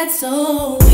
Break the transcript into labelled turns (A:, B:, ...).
A: that's so